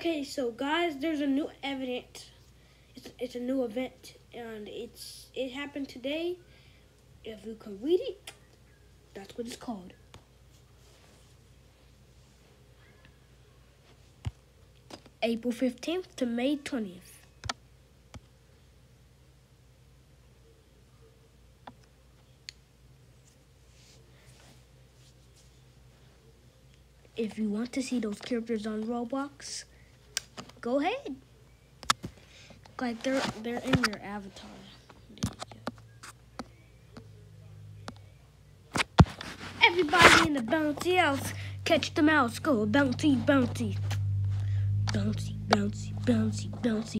Okay, so guys, there's a new event. It's, it's a new event, and it's it happened today. If you can read it, that's what it's called. April 15th to May 20th. If you want to see those characters on Roblox, go ahead. Like they're they're in your avatar. Everybody in the bouncy house, catch the mouse, go bouncy, bouncy, bouncy, bouncy, bouncy, bouncy.